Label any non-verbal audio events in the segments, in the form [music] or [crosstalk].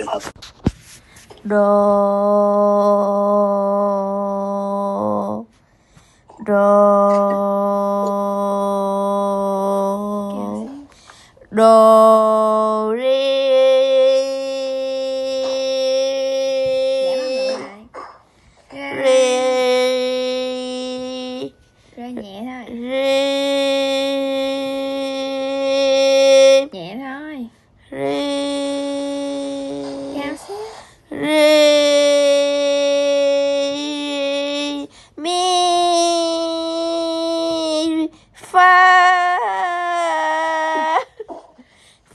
trường hợp. Đồ đô đô ri. Dạ, ri. Nhẹ thôi. Nhẹ thôi. Re mi fa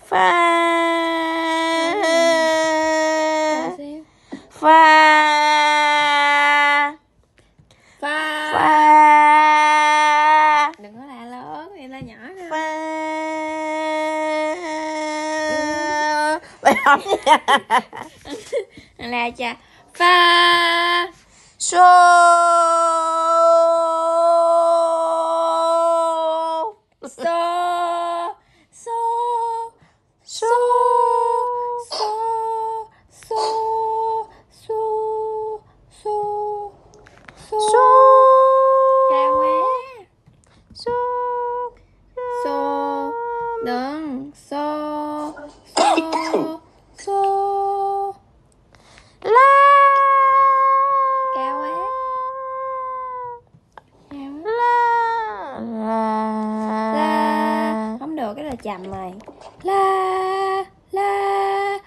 fa fa. fa [laughs] La cha. Pha số. So So số. So So So So So số. Cao quá. So Đừng. So So là chậm rồi la la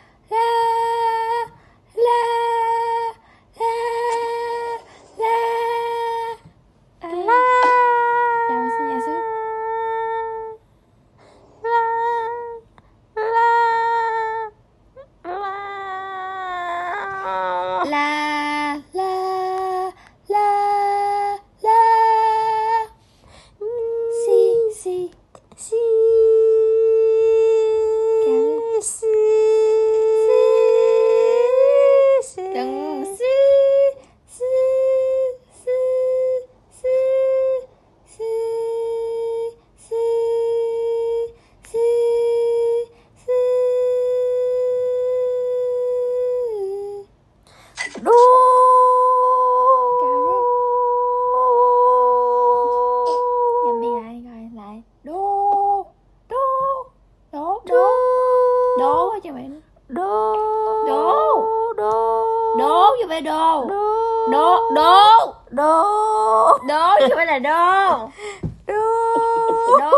đu. Nhầm đi lại rồi? Lại. Đu. Đu. Đố. Đố. Đố chứ mày đố đố. Đố đố chứ mày đố. Đố. Đố. Đố đố mày là đố. Đố.